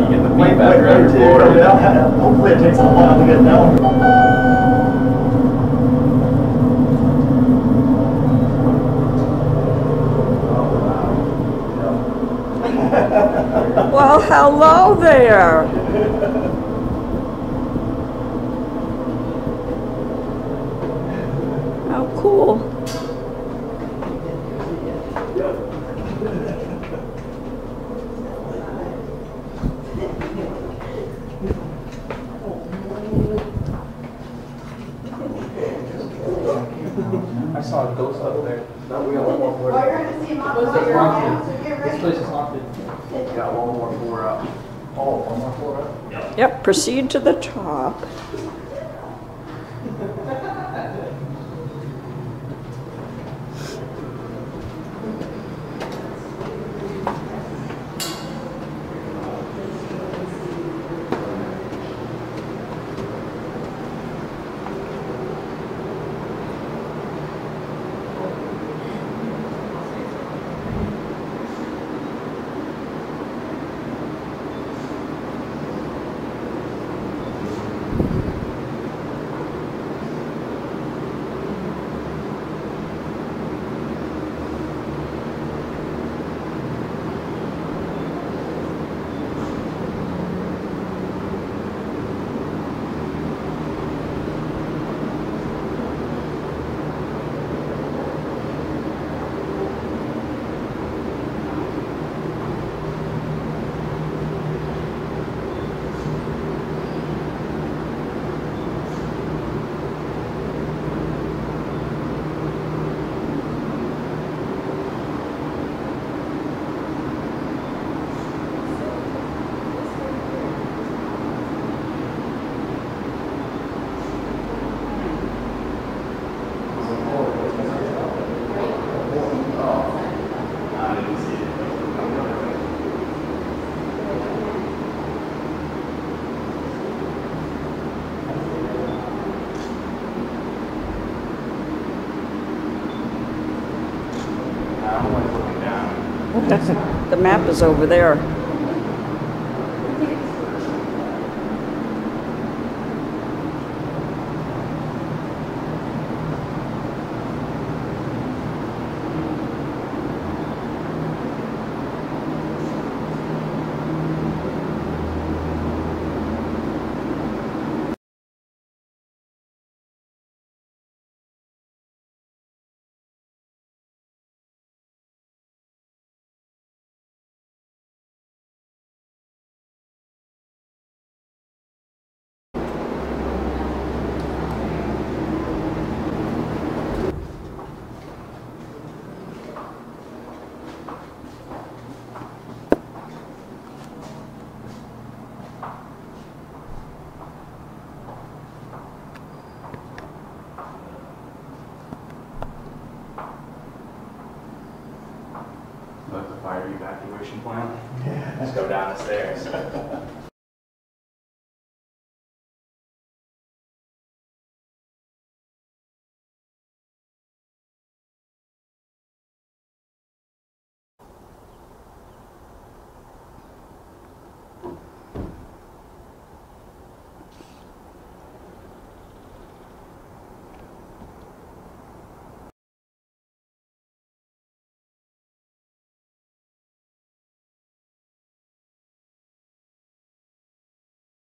like you get the Wait, feedback wait, around wait, your till you come floor. Hopefully it takes a while to get down. Well, hello there. How cool. I saw a ghost up there. Oh, you're gonna see him up This on is your haunted. house, so get This place is haunted. Got one more floor up. Oh, one more floor up? Uh, yep, proceed to the top. The map is over there. The fire. Just go down the stairs.